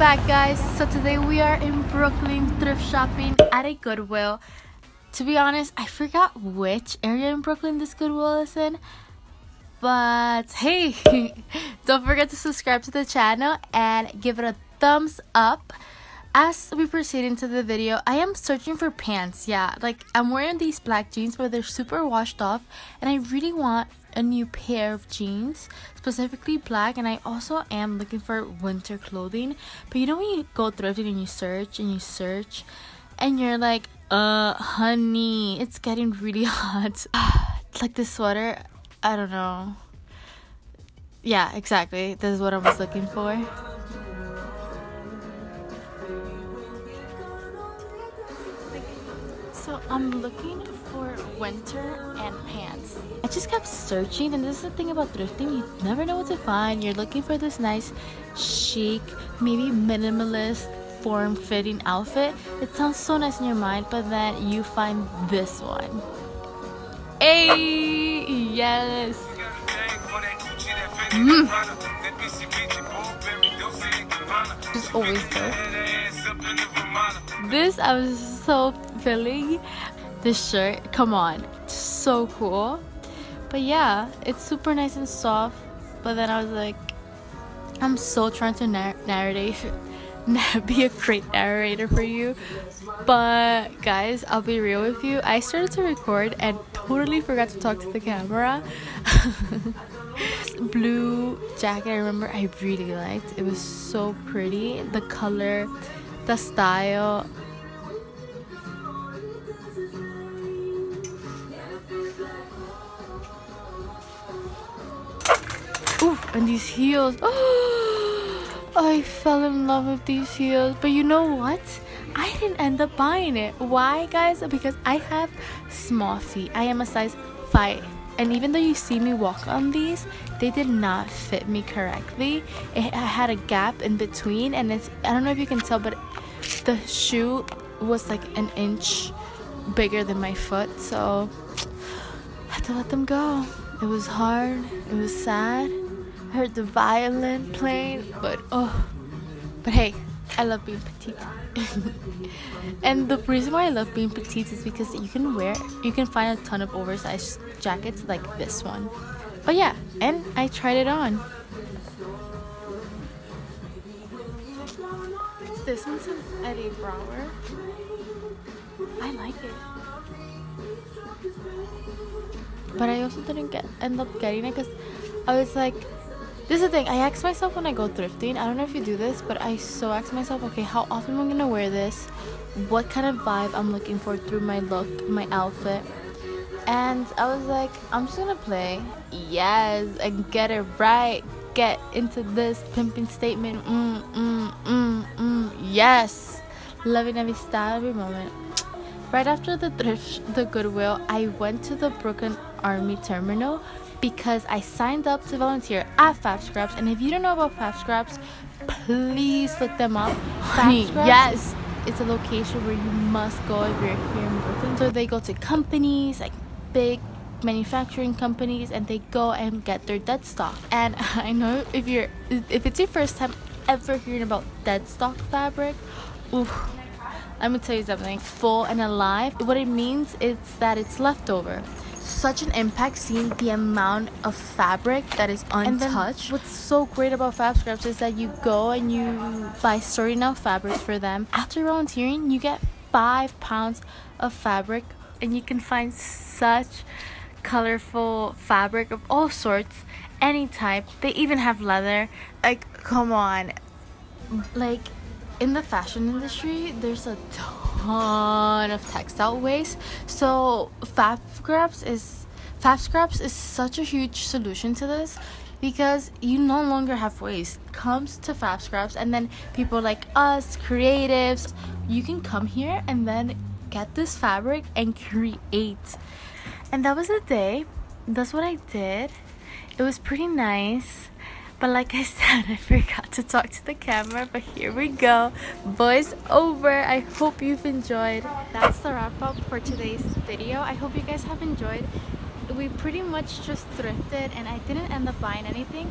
back guys. So today we are in brooklyn thrift shopping at a goodwill. To be honest i forgot which area in brooklyn this goodwill is in but hey don't forget to subscribe to the channel and give it a thumbs up. As we proceed into the video i am searching for pants. Yeah like i'm wearing these black jeans but they're super washed off and i really want a new pair of jeans specifically black and i also am looking for winter clothing. But you know when you go thrifting and you search and you search and you're like uh honey it's getting really hot. Like this sweater i don't know. Yeah exactly. This is what i was looking for so i'm looking for winter and pants I just kept searching, and this is the thing about thrifting you never know what to find. You're looking for this nice, chic, maybe minimalist, form fitting outfit. It sounds so nice in your mind, but then you find this one. Hey, yes. Mm. Just always so. This I was so feeling. This shirt, come on, so cool. But yeah, it's super nice and soft. But then I was like, I'm so trying to narr- narrate, be a great narrator for you. But guys, I'll be real with you. I started to record and totally forgot to talk to the camera. blue jacket, I remember I really liked. It was so pretty. The color, the style, and these heels. Oh, I fell in love with these heels. But you know what? I didn't end up buying it. Why, guys? Because I have small feet. I am a size 5. And even though you see me walk on these, they did not fit me correctly. It, I had a gap in between, and it's I don't know if you can tell, but the shoe was like an inch bigger than my foot, so I had to let them go. It was hard, it was sad, heard the violin playing, but oh, but hey, I love being petite. and the reason why I love being petite is because you can wear, you can find a ton of oversized jackets like this one. Oh yeah, and I tried it on. This one's an Eddie Bauer. I like it. But I also didn't get end up getting it because I was like this is the thing, I ask myself when I go thrifting, I don't know if you do this, but I so ask myself, okay, how often am I gonna wear this? What kind of vibe I'm looking for through my look, my outfit. And I was like, I'm just gonna play. Yes, and get it right. Get into this pimping statement. Mm, mm, mm, mm. Yes. Loving every style, every moment. Right after the thrift, the Goodwill, I went to the Brooklyn Army Terminal because I signed up to volunteer at Fab Scraps. And if you don't know about Fab Scraps, please look them up. Fab Scraps yes. It's a location where you must go if you're here in Brooklyn. So they go to companies, like big manufacturing companies, and they go and get their dead stock. And I know if you're, if it's your first time ever hearing about dead stock fabric, oof, let me tell you something. Full and alive, what it means is that it's leftover such an impact seeing the amount of fabric that is untouched. what's so great about Fab Scraps is that you go and you buy sorting out fabrics for them. After volunteering, you get five pounds of fabric and you can find such colorful fabric of all sorts, any type. They even have leather. Like, come on. Like, in the fashion industry, there's a ton of textile waste. So Fab Scraps is Fab Scraps is such a huge solution to this because you no longer have waste. Comes to Fab Scraps and then people like us, creatives, you can come here and then get this fabric and create. And that was the day. That's what I did. It was pretty nice. But like I said, I forgot to talk to the camera, but here we go. Voice over. I hope you've enjoyed. That's the wrap up for today's video. I hope you guys have enjoyed. We pretty much just thrifted and I didn't end up buying anything,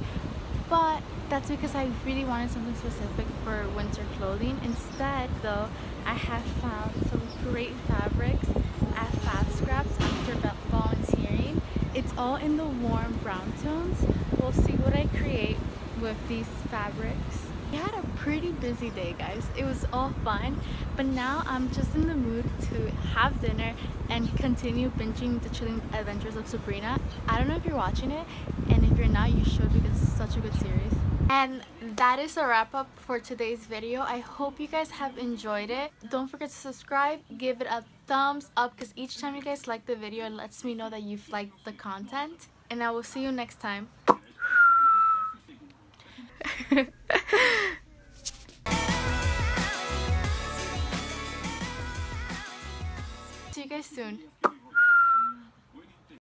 but that's because I really wanted something specific for winter clothing. Instead though, I have found some great fabrics at Fab Scraps after volunteering. It's all in the warm brown tones. We'll see what I create with these fabrics. We had a pretty busy day guys. It was all fun but now I'm just in the mood to have dinner and continue binging the chilling adventures of Sabrina. I don't know if you're watching it and if you're not you should because it's such a good series. And that is a wrap up for today's video. I hope you guys have enjoyed it. Don't forget to subscribe, give it a thumbs up because each time you guys like the video it lets me know that you've liked the content. And I will see you next time. See you guys soon.